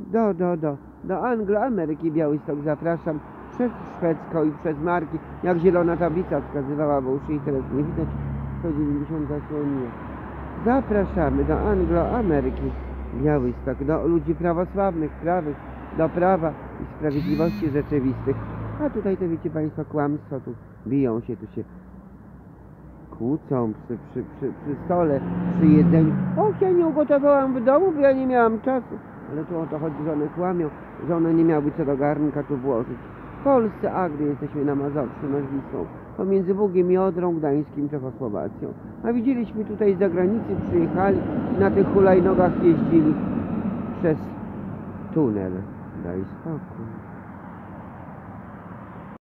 Do, do, do. Do Angloameryki Białystok zapraszam. Przez Szwedzko i przez Marki. Jak zielona tablica wskazywała, bo już jej teraz nie widać. 190 zasłoniło. Zapraszamy do Angloameryki Białystok. Do ludzi prawosławnych, prawych, do prawa i sprawiedliwości rzeczywistych. A tutaj to wiecie Państwo kłamstwo, tu biją się, tu się kłócą przy, przy, przy, przy stole, przy jedzeniu. Och, ja nie ugotowałam w domu, bo ja nie miałam czasu. Ale tu o to chodzi, że one kłamią, że one nie miały co do garnka tu włożyć. W Polsce, a gdy jesteśmy na Mazowszu, nad Wisłą, pomiędzy Bugiem i Odrą, Gdańskim, Czechosłowacją. A widzieliśmy tutaj z zagranicy, przyjechali, na tych hulajnogach jeździli przez tunel. Daj spokój.